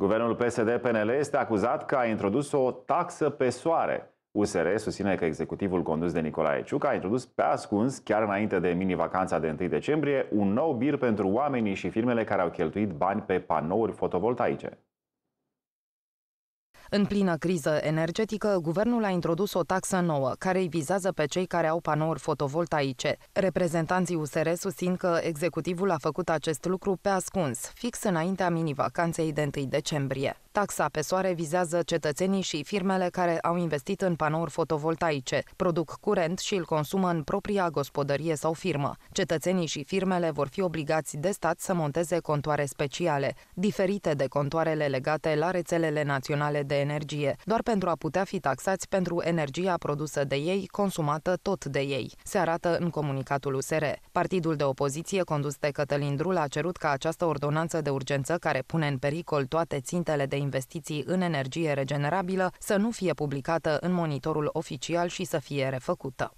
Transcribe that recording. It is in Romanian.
Guvernul PSD-PNL este acuzat că a introdus o taxă pe soare. USR susține că executivul condus de Nicolae Ciuc a introdus pe ascuns, chiar înainte de mini-vacanța de 1 decembrie, un nou bir pentru oamenii și firmele care au cheltuit bani pe panouri fotovoltaice. În plină criză energetică, guvernul a introdus o taxă nouă, care îi vizează pe cei care au panouri fotovoltaice. Reprezentanții USR susțin că executivul a făcut acest lucru pe ascuns, fix înaintea mini-vacanței de 1 decembrie. Taxa pe soare vizează cetățenii și firmele care au investit în panouri fotovoltaice, produc curent și îl consumă în propria gospodărie sau firmă. Cetățenii și firmele vor fi obligați de stat să monteze contoare speciale, diferite de contoarele legate la rețelele naționale de energie, doar pentru a putea fi taxați pentru energia produsă de ei, consumată tot de ei, se arată în comunicatul USR. Partidul de opoziție condus de Cătălin Drul a cerut ca această ordonanță de urgență care pune în pericol toate țintele de investiții în energie regenerabilă să nu fie publicată în monitorul oficial și să fie refăcută.